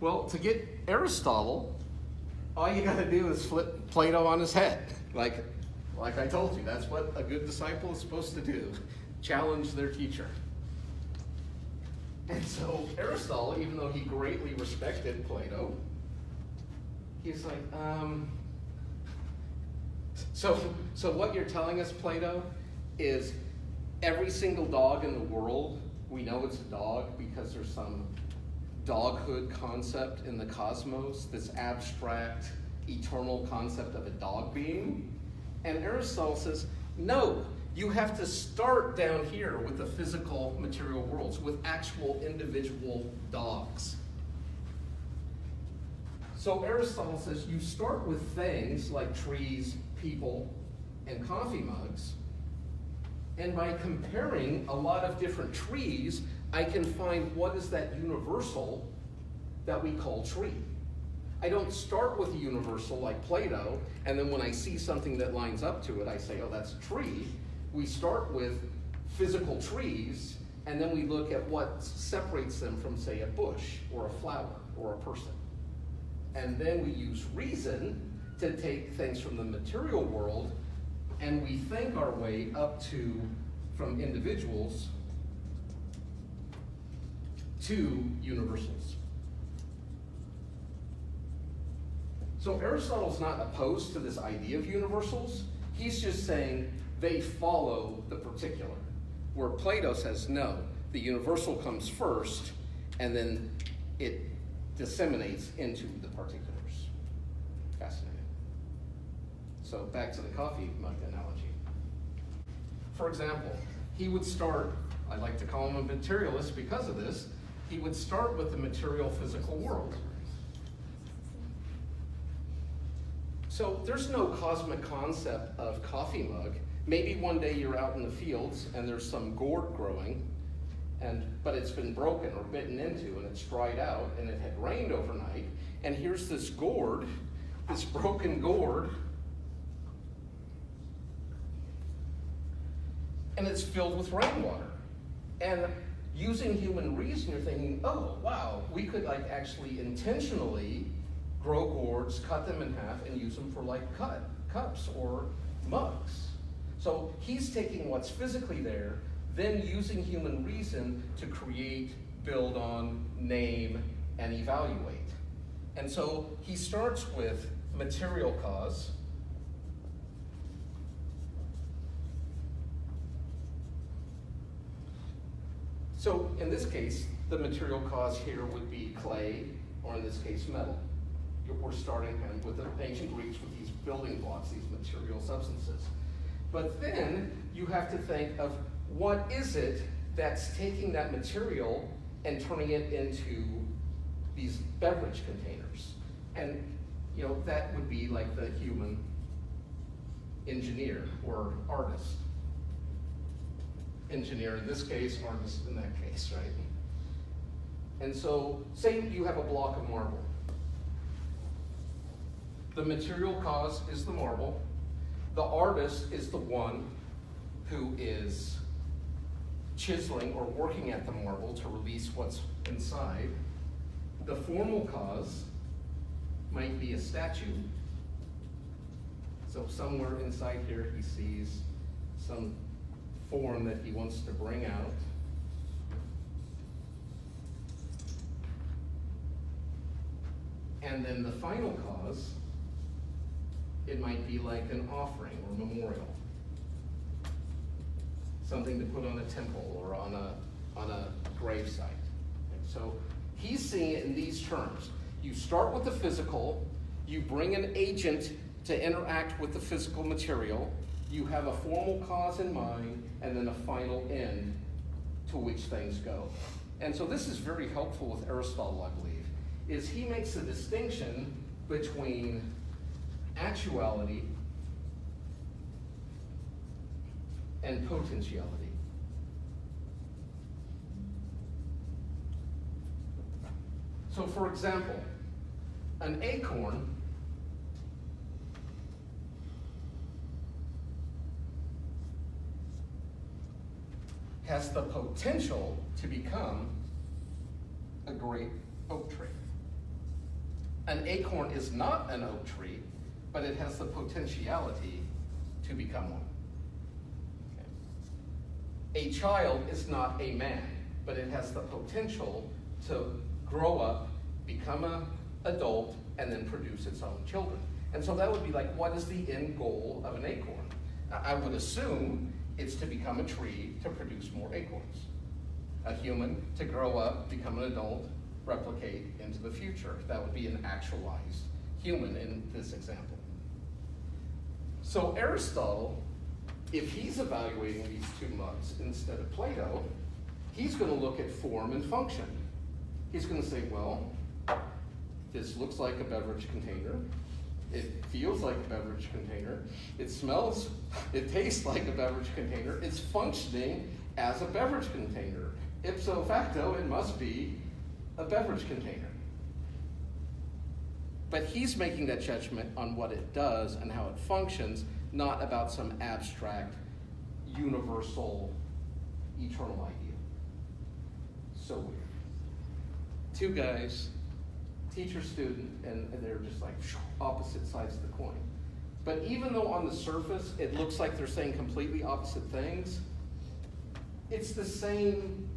Well, to get Aristotle, all you got to do is flip Plato on his head. Like, like I told you, that's what a good disciple is supposed to do challenge their teacher. And so Aristotle, even though he greatly respected Plato, he's like, um, so, so what you're telling us, Plato, is every single dog in the world, we know it's a dog because there's some doghood concept in the cosmos, this abstract, eternal concept of a dog being. And Aristotle says, no, you have to start down here with the physical material worlds, with actual individual dogs. So Aristotle says you start with things like trees, people, and coffee mugs, and by comparing a lot of different trees, I can find what is that universal that we call tree. I don't start with a universal like Plato, and then when I see something that lines up to it, I say, oh, that's a tree. We start with physical trees, and then we look at what separates them from, say, a bush or a flower or a person. And then we use reason to take things from the material world and we think our way up to, from individuals to universals. So Aristotle's not opposed to this idea of universals. He's just saying they follow the particular. Where Plato says, no, the universal comes first, and then it disseminates into the particulars. Fascinating. So back to the coffee mug analogy. For example, he would start, I like to call him a materialist because of this, he would start with the material physical world. So there's no cosmic concept of coffee mug. Maybe one day you're out in the fields and there's some gourd growing, and but it's been broken or bitten into and it's dried out and it had rained overnight, and here's this gourd, this broken gourd, and it's filled with rainwater. And using human reason, you're thinking, oh wow, we could like actually intentionally grow gourds, cut them in half, and use them for like cut cups or mugs. So he's taking what's physically there, then using human reason to create, build on, name, and evaluate. And so he starts with material cause. So in this case, the material cause here would be clay, or in this case, metal we're starting with the ancient Greeks with these building blocks, these material substances. But then you have to think of what is it that's taking that material and turning it into these beverage containers. And you know, that would be like the human engineer or artist. Engineer in this case, artist in that case, right? And so, say you have a block of marble. The material cause is the marble. The artist is the one who is chiseling or working at the marble to release what's inside. The formal cause might be a statue. So somewhere inside here he sees some form that he wants to bring out. And then the final cause it might be like an offering or memorial. Something to put on a temple or on a, on a gravesite. And so he's seeing it in these terms. You start with the physical, you bring an agent to interact with the physical material, you have a formal cause in mind, and then a final end to which things go. And so this is very helpful with Aristotle, I believe, is he makes a distinction between actuality and potentiality. So, for example, an acorn has the potential to become a great oak tree. An acorn is not an oak tree, but it has the potentiality to become one. A child is not a man, but it has the potential to grow up, become an adult, and then produce its own children. And so that would be like, what is the end goal of an acorn? I would assume it's to become a tree to produce more acorns. A human to grow up, become an adult, replicate into the future. That would be an actualized human in this example. So Aristotle, if he's evaluating these two mugs instead of Plato, he's going to look at form and function. He's going to say, well, this looks like a beverage container. It feels like a beverage container. It smells, it tastes like a beverage container. It's functioning as a beverage container. Ipso facto, it must be a beverage container. But he's making that judgment on what it does and how it functions, not about some abstract, universal, eternal idea. So weird. Two guys teacher student, and, and they're just like opposite sides of the coin. But even though on the surface it looks like they're saying completely opposite things, it's the same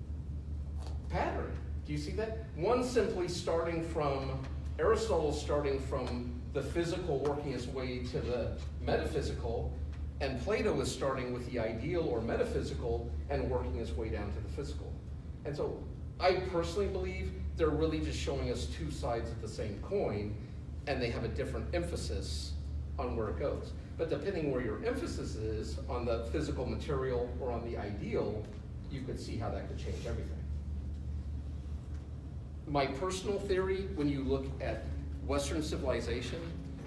pattern. Do you see that? One simply starting from, Aristotle starting from the physical working its way to the metaphysical, and Plato is starting with the ideal or metaphysical and working its way down to the physical. And so I personally believe they're really just showing us two sides of the same coin, and they have a different emphasis on where it goes. But depending where your emphasis is on the physical material or on the ideal, you could see how that could change everything. My personal theory, when you look at Western civilization,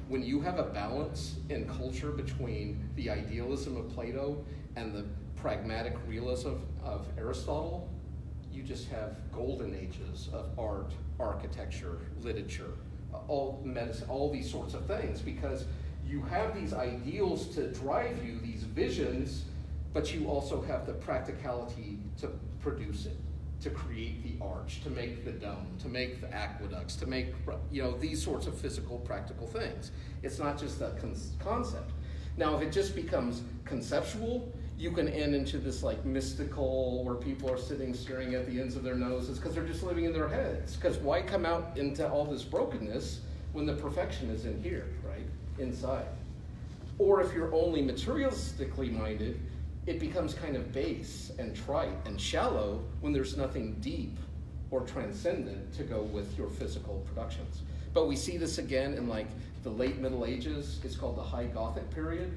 when you have a balance in culture between the idealism of Plato and the pragmatic realism of Aristotle, you just have golden ages of art, architecture, literature, all medicine, all these sorts of things, because you have these ideals to drive you, these visions, but you also have the practicality to produce it, to create the arch, to make the dome, to make the aqueducts, to make you know these sorts of physical, practical things. It's not just a con concept. Now, if it just becomes conceptual, you can end into this like mystical where people are sitting staring at the ends of their noses because they're just living in their heads. Because why come out into all this brokenness when the perfection is in here, right? Inside. Or if you're only materialistically minded, it becomes kind of base and trite and shallow when there's nothing deep or transcendent to go with your physical productions. But we see this again in like the late Middle Ages. It's called the High Gothic period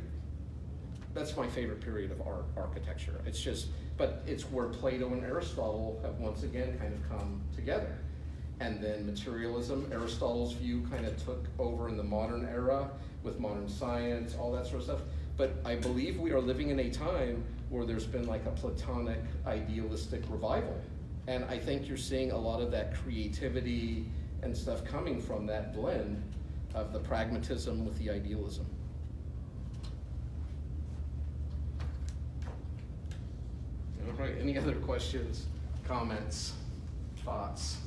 that's my favorite period of art architecture. It's just, but it's where Plato and Aristotle have once again kind of come together. And then materialism, Aristotle's view kind of took over in the modern era with modern science, all that sort of stuff. But I believe we are living in a time where there's been like a Platonic idealistic revival. And I think you're seeing a lot of that creativity and stuff coming from that blend of the pragmatism with the idealism. All right, any other questions, comments, thoughts?